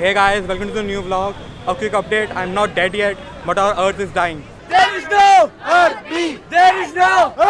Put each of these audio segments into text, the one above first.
Hey guys, welcome to the new vlog. A quick update, I'm not dead yet, but our earth is dying. There is no earth! There is no earth!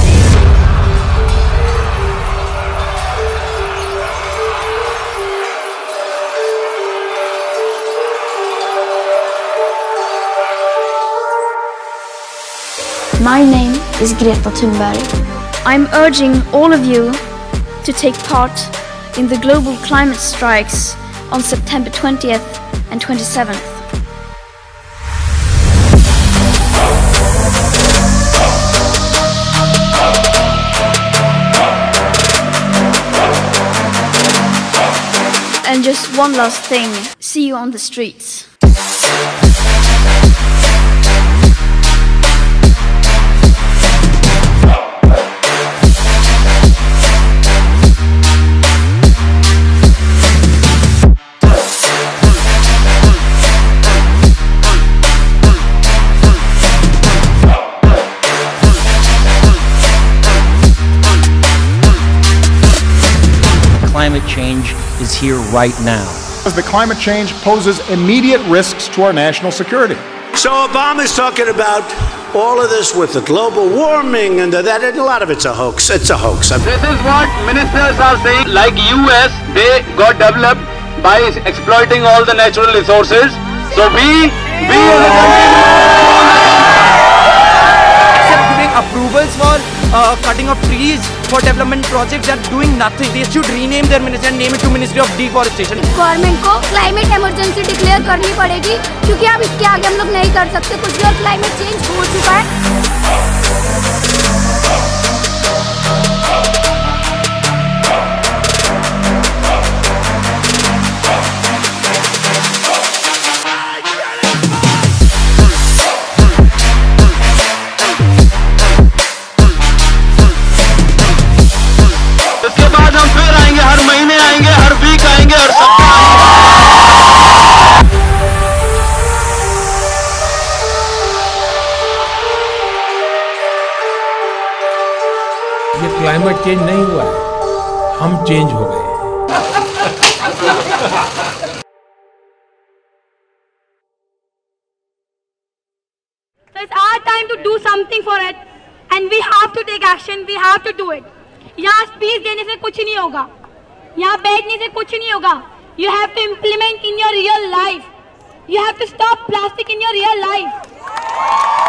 My name is Greta Thunberg. I'm urging all of you to take part in the global climate strikes on September 20th and 27th. And just one last thing, see you on the streets. climate change is here right now. Because the climate change poses immediate risks to our national security. So Obama's talking about all of this with the global warming and that. And a lot of it's a hoax. It's a hoax. This is what ministers are saying. Like U.S., they got developed by exploiting all the natural resources. So we, we are the country. uh, cutting of trees for development projects that doing nothing. They should rename their ministry and name it to Ministry of Deforestation. government ko climate emergency declare karni padegi kyunki ab iske aage hum log nahi kar sakte kuch भी और climate change हो चुका है climate change नहीं हुआ है हम change हो गए So it's our time to do something for it and we have to take action, we have to do it. कुछ नहीं होगा यहाँ बैठने से कुछ नहीं होगा you have to implement in your real life you have to stop plastic in your real life